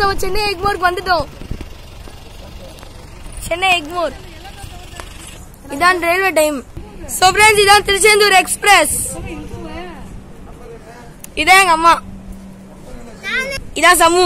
நம்ம சென்னை எக்மோருக்கு வந்துட்டோம். சென்னை எக்மோர் இதான் ரயில்வே டைம் சோ ஃப்ரெண்ட்ஸ் இதான் திருச்செந்தூர் எக்ஸ்பிரஸ் இதான் எங்க அம்மா. இதான் சமு.